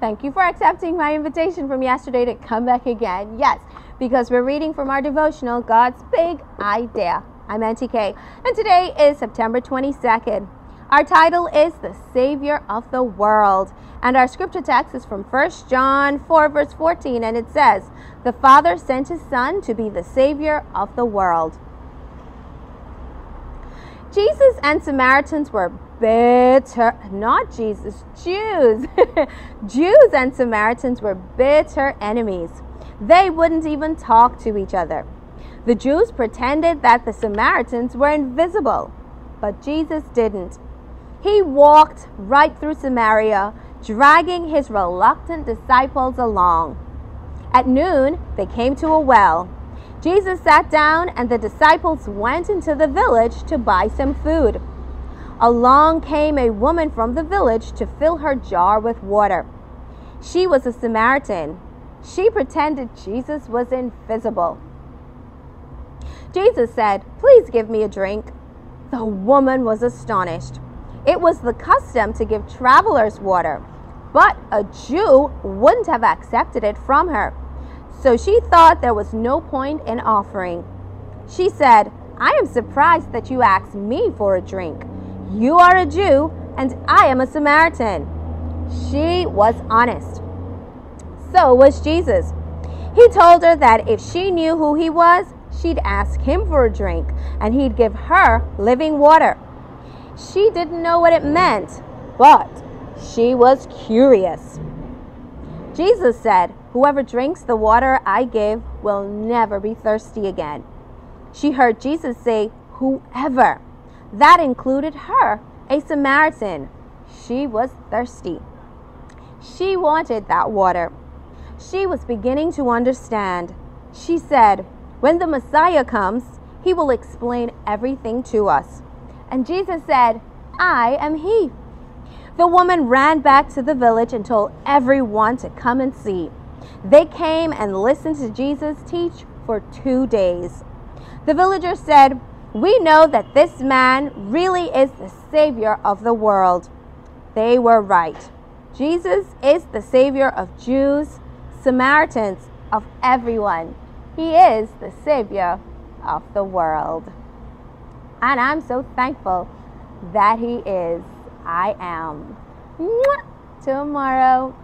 Thank you for accepting my invitation from yesterday to come back again. Yes, because we're reading from our devotional, God's Big Idea. I'm Kay, and today is September 22nd. Our title is The Savior of the World, and our scripture text is from 1 John 4, verse 14, and it says, The Father sent His Son to be the Savior of the world. Jesus and Samaritans were bitter, not Jesus, Jews. Jews and Samaritans were bitter enemies. They wouldn't even talk to each other. The Jews pretended that the Samaritans were invisible, but Jesus didn't. He walked right through Samaria, dragging his reluctant disciples along. At noon, they came to a well. Jesus sat down, and the disciples went into the village to buy some food. Along came a woman from the village to fill her jar with water. She was a Samaritan. She pretended Jesus was invisible. Jesus said, Please give me a drink. The woman was astonished. It was the custom to give travelers water, but a Jew wouldn't have accepted it from her. So she thought there was no point in offering. She said, I am surprised that you asked me for a drink. You are a Jew, and I am a Samaritan. She was honest. So was Jesus. He told her that if she knew who he was, she'd ask him for a drink, and he'd give her living water. She didn't know what it meant, but she was curious. Jesus said, Whoever drinks the water I give will never be thirsty again. She heard Jesus say, Whoever. That included her, a Samaritan. She was thirsty. She wanted that water. She was beginning to understand. She said, When the Messiah comes, he will explain everything to us. And Jesus said, I am he. The woman ran back to the village and told everyone to come and see. They came and listened to Jesus teach for two days. The villagers said, we know that this man really is the Savior of the world. They were right. Jesus is the Savior of Jews, Samaritans, of everyone. He is the Savior of the world. And I'm so thankful that He is. I am. Tomorrow.